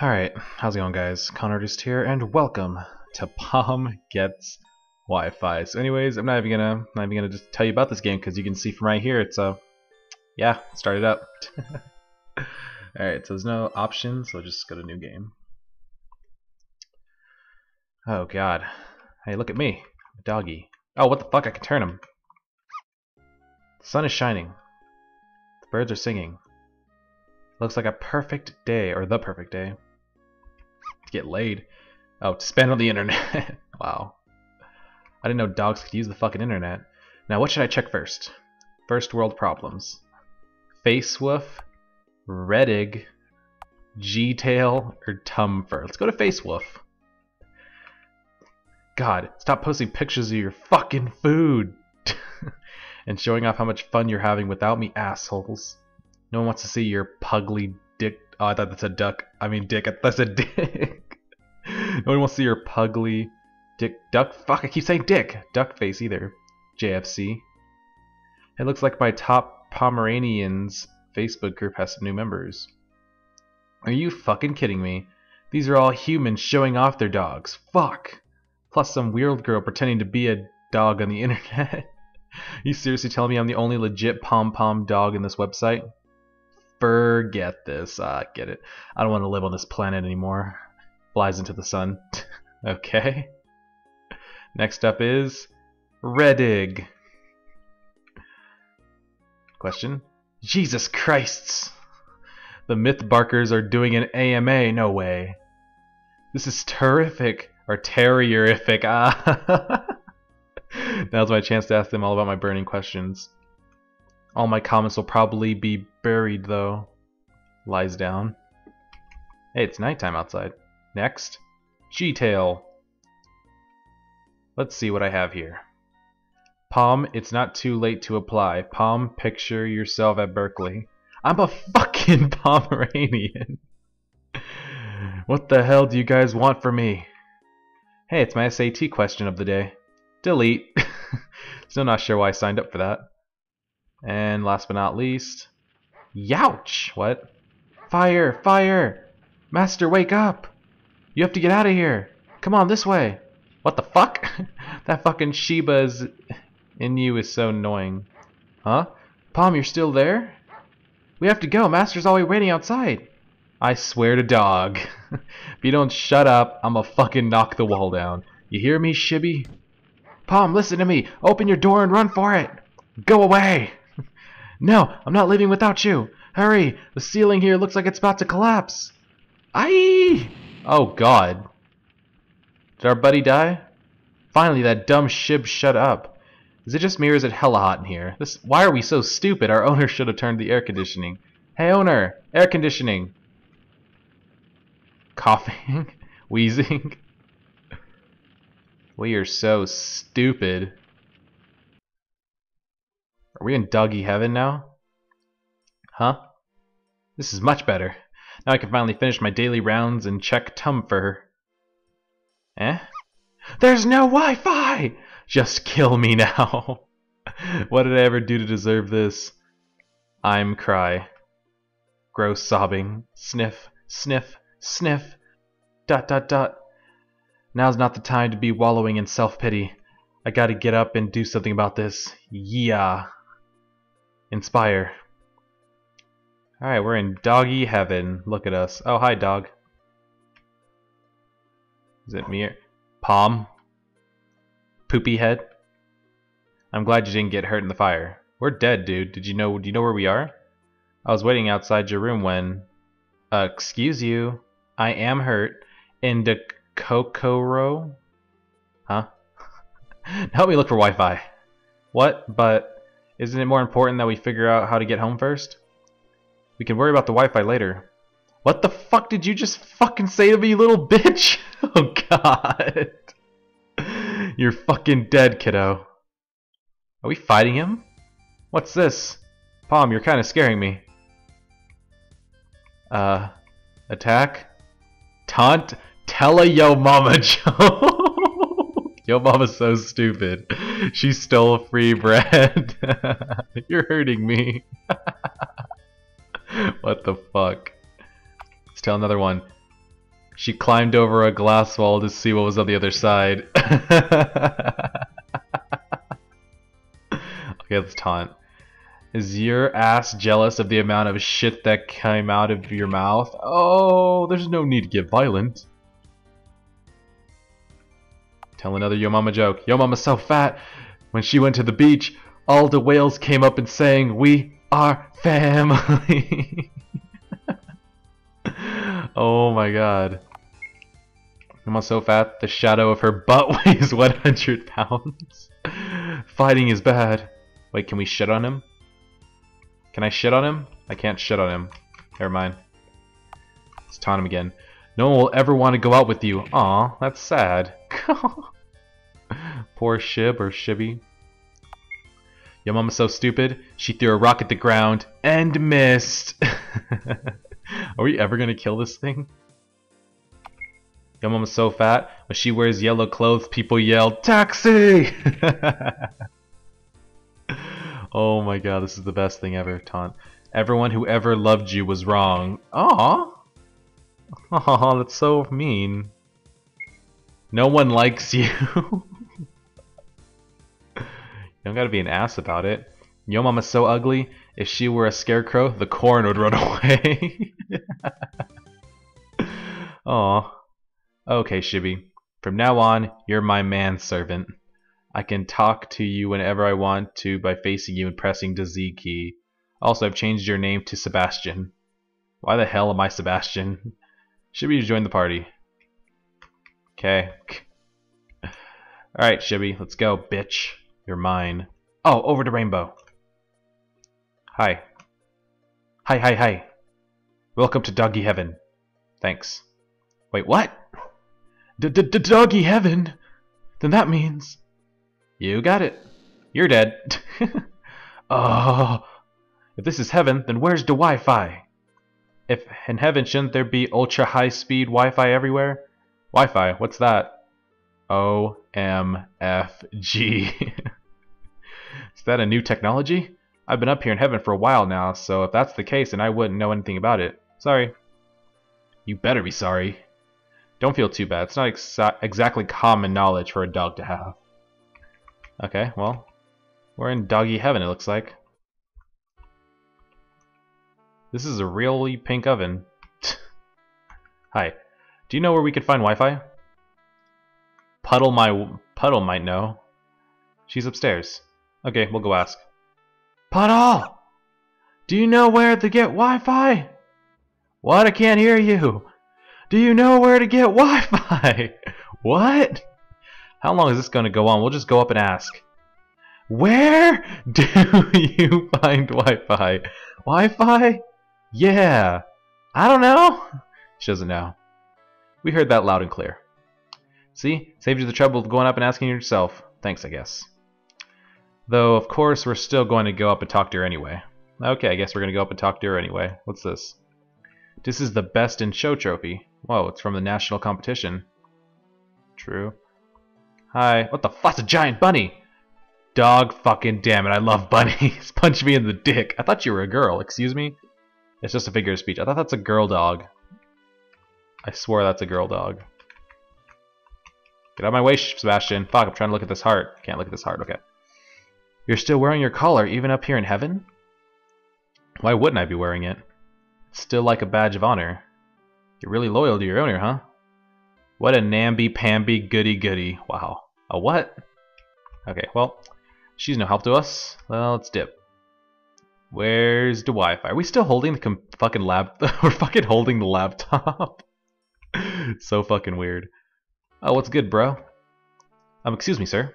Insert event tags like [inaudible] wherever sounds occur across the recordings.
Alright, how's it going guys? Conartist here, and welcome to [laughs] Pom Gets Wi-Fi. So anyways, I'm not even gonna not even gonna just tell you about this game because you can see from right here it's uh yeah, start it up. [laughs] Alright, so there's no options, so just go to new game. Oh god. Hey, look at me. A doggy. Oh, what the fuck? I can turn him. The sun is shining. The birds are singing. Looks like a perfect day, or the perfect day. To get laid. Oh, to spend on the internet. [laughs] wow. I didn't know dogs could use the fucking internet. Now, what should I check first? First world problems. Face Woof, Redig, G-Tail, or Tumfur. Let's go to Face Woof. God, stop posting pictures of your fucking food. [laughs] and showing off how much fun you're having without me, assholes. No one wants to see your pugly. Oh, I thought that's a duck. I mean, dick. That's a dick. [laughs] no one wants to see your pugly dick. Duck. Fuck, I keep saying dick. Duck face either. JFC. It looks like my top Pomeranians Facebook group has some new members. Are you fucking kidding me? These are all humans showing off their dogs. Fuck. Plus some weird girl pretending to be a dog on the [laughs] internet. you seriously telling me I'm the only legit pom pom dog in this website? Forget this. Ah, get it. I don't want to live on this planet anymore. Flies into the sun. [laughs] okay. Next up is Redig. Question. Jesus Christs! The Myth Barkers are doing an AMA. No way. This is terrific. Or terrierific. Ah. [laughs] Now's my chance to ask them all about my burning questions. All my comments will probably be buried, though. Lies down. Hey, it's nighttime outside. Next. G-Tail. Let's see what I have here. Pom, it's not too late to apply. Pom, picture yourself at Berkeley. I'm a fucking [laughs] Pomeranian. what the hell do you guys want from me? Hey, it's my SAT question of the day. Delete. [laughs] Still not sure why I signed up for that. And last but not least, Youch! What? Fire! Fire! Master, wake up! You have to get out of here! Come on, this way! What the fuck? [laughs] that fucking Shiba's in you is so annoying. Huh? Pom, you're still there? We have to go. Master's always waiting outside. I swear to dog. [laughs] if you don't shut up, I'ma fucking knock the wall down. You hear me, Shibby? Pom, listen to me. Open your door and run for it. Go away. No, I'm not leaving without you. Hurry! The ceiling here looks like it's about to collapse. Aye! Oh god. Did our buddy die? Finally, that dumb shib shut up. Is it just me or is it hella hot in here? This why are we so stupid? Our owner should have turned the air conditioning. Hey owner, air conditioning. Coughing, [laughs] wheezing. We are so stupid. Are we in doggy heaven now? Huh? This is much better. Now I can finally finish my daily rounds and check Tumfur. Eh? There's no Wi-Fi! Just kill me now. [laughs] what did I ever do to deserve this? I'm cry. Gross sobbing. Sniff, sniff, sniff. Dot dot dot. Now's not the time to be wallowing in self-pity. I gotta get up and do something about this. Yeah. Inspire. Alright, we're in doggy heaven. Look at us. Oh, hi, dog. Is it me? Pom? Poopy head? I'm glad you didn't get hurt in the fire. We're dead, dude. Did you know? Do you know where we are? I was waiting outside your room when... Uh, excuse you. I am hurt. In the Kokoro? Huh? [laughs] Help me look for Wi-Fi. What? But... Isn't it more important that we figure out how to get home first? We can worry about the Wi-Fi later. What the fuck did you just fucking say to me, little bitch? [laughs] Oh god. [laughs] You're fucking dead, kiddo. Are we fighting him? What's this? Pom, you're kind of scaring me. Uh, attack? Taunt? Tell a yo mama [laughs] joke. Yo mama's so stupid. [laughs] She stole free bread. [laughs] You're hurting me. [laughs] what the fuck? Let's tell another one. She climbed over a glass wall to see what was on the other side. okay, let's taunt. Is your ass jealous of the amount of shit that came out of your mouth? Oh, there's no need to get violent. Tell another Yo Mama joke. Yo Mama's so fat. When she went to the beach, all the whales came up and sang, We are family. [laughs] oh my god. Mama's so fat, the shadow of her butt [laughs] weighs 100 pounds. Fighting is bad. Wait, can we shit on him? Can I shit on him? I can't shit on him. Never mind. Let's taunt him again. No one will ever want to go out with you. Aw, that's sad. [laughs] Poor Shib or Shibby. Your mama's so stupid, she threw a rock at the ground and missed. [laughs] Are we ever gonna kill this thing? Your mama's so fat, when she wears yellow clothes, people yell, TAXI! [laughs] oh my god, this is the best thing ever, Taunt. Everyone who ever loved you was wrong. Aww! Aw, that's so mean. No one likes you. you don't gotta be an ass about it. Yo mama's so ugly, if she were a scarecrow, the corn would run [laughs] away. Aw. Okay, Shibby. From now on, you're my manservant. I can talk to you whenever I want to by facing you and pressing the Z key. Also, I've changed your name to Sebastian. Why the hell am I Sebastian? Shibby join the party. Okay. Alright, Shibby, let's go, bitch. You're mine. Oh, over to Rainbow. Hi. Hi, hi, hi. Welcome to Doggy Heaven. Thanks. Wait, what? D-d-d-doggy Heaven? Then that means... You got it. You're dead. [laughs] oh. If this is heaven, then where's the Wi-Fi? If in heaven, shouldn't there be ultra high speed Wi-Fi everywhere? Wi-Fi, what's that? O-M-F-G. [laughs] is that a new technology? I've been up here in heaven for a while now, so if that's the case, then I wouldn't know anything about it. Sorry. You better be sorry. Don't feel too bad. It's not exa exactly common knowledge for a dog to have. Okay, well, we're in doggy heaven, it looks like. This is a really pink oven. [laughs] Hi. Do you know where we could find Wi-Fi? Puddle my Puddle might know. She's upstairs. Okay, we'll go ask. Puddle! Do you know where to get Wi-Fi? What? I can't hear you. Do you know where to get Wi-Fi? [laughs] what? How long is this going to go on? We'll just go up and ask. Where [laughs] do you find Wi-Fi? Wi-Fi? Yeah. I don't know. She doesn't know. We heard that loud and clear. See? Saved you the trouble of going up and asking yourself. Thanks, I guess. Though, of course, we're still going to go up and talk to her anyway. Okay, I guess we're going to go up and talk to her anyway. What's this? This is the Best in Show trophy. Whoa, it's from the national competition. True. Hi. What the fuck's a giant bunny? Dog fucking damn it, I love [laughs] bunnies. Punch me in the dick. I thought you were a girl. Excuse me? It's just a figure of speech. I thought that's a girl dog. I swear that's a girl dog. Get out of my way, Sebastian. Fuck, I'm trying to look at this heart. Can't look at this heart, okay. You're still wearing your collar, even up here in heaven? Why wouldn't I be wearing it? It's still like a badge of honor. You're really loyal to your owner, huh? What a namby-pamby goody-goody. Wow. A what? Okay, well, she's no help to us. Well, let's dip. Where's the Wi-Fi? Are we still holding the fucking lab? [laughs] We're fucking holding the laptop. [laughs] so fucking weird. Oh, what's good, bro? Um, excuse me, sir.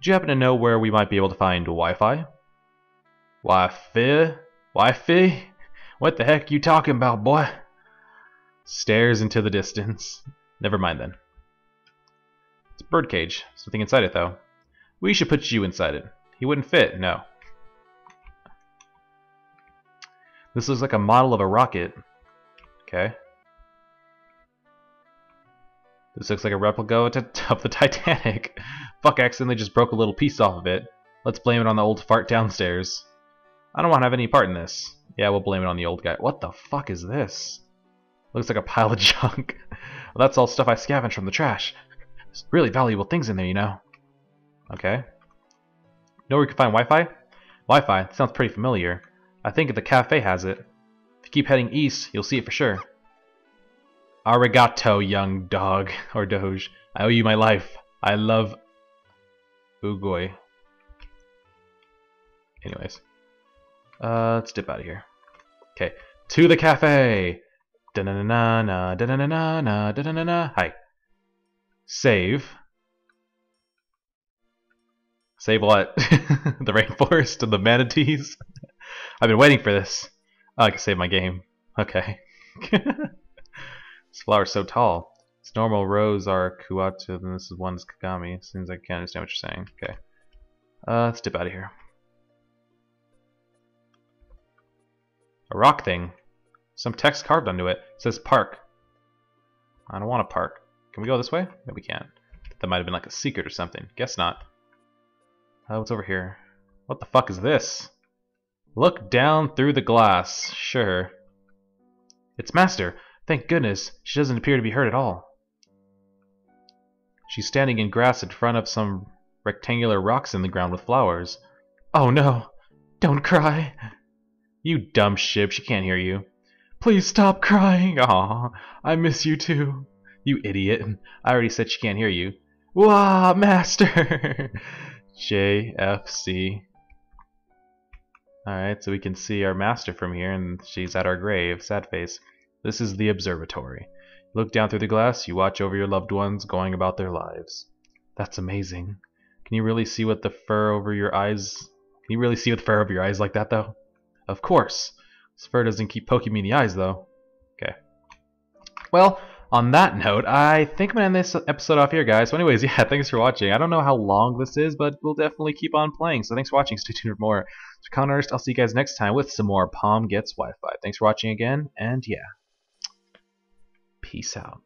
Do you happen to know where we might be able to find Wi-Fi? Wi-Fi? Wi-Fi? What the heck you talking about, boy? Stares into the distance. Never mind then. It's a birdcage. Something inside it, though. We should put you inside it. He wouldn't fit, no. This looks like a model of a rocket. Okay. This looks like a replica of the [laughs] Titanic. Fuck, I accidentally just broke a little piece off of it. Let's blame it on the old fart downstairs. I don't want to have any part in this. Yeah, we'll blame it on the old guy. What the fuck is this? Looks like a pile of [laughs] junk. well, that's all stuff I scavenged from the trash. There's really valuable things in there, you know. Okay. Know where we can find Wi-Fi? Wi-Fi? Sounds pretty familiar. I think the cafe has it. If you keep heading east, you'll see it for sure. Arigato, young dog. Or doge. I owe you my life. I love... Ugoi. Anyways. Uh, let's dip out of here. Okay. To the cafe! Da na na na na da na na na na da na na na. Hi. Save. Save what? [laughs] the rainforest and the manatees? [laughs] I've been waiting for this. Oh, I can save my game. Okay. [laughs] this flower's so tall. Its normal rows are Kuatu, and this is one is Kagami. Seems like I can't understand what you're saying. Okay. Uh, let's dip out of here. A rock thing. Some text carved onto it. it says park. I don't want a park. Can we go this way? No, we can't. That might have been like a secret or something. Guess not. Uh, what's over here? What the fuck is this? Look down through the glass. Sure. It's Master. Thank goodness. She doesn't appear to be hurt at all. She's standing in grass in front of some rectangular rocks in the ground with flowers. Oh no. Don't cry. You dumb ship. She can't hear you. Please stop crying. Aw, I miss you too. You idiot. I already said she can't hear you. Wah, master! [laughs] JFC. Alright, so we can see our master from here, and she's at our grave. Sad face. This is the observatory. Look down through the glass, you watch over your loved ones going about their lives. That's amazing. Can you really see what the fur over your eyes... Can you really see with fur over your eyes like that, though? Of course. This fur doesn't keep poking me in the eyes, though. Okay. Well, on that note, I think I'm going to end this episode off here, guys. So anyways, [laughs] yeah, thanks for watching. I don't know how long this is, but we'll definitely keep on playing. So thanks for watching. Stay tuned for more. So Artist, I'll see you guys next time with some more Pom Gets Wi-Fi. Thanks for watching again, and yeah. Peace out.